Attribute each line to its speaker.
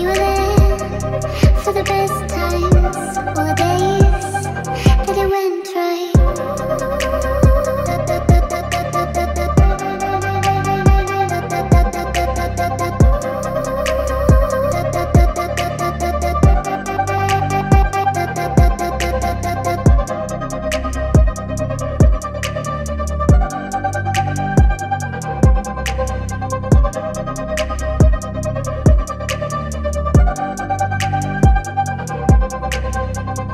Speaker 1: you in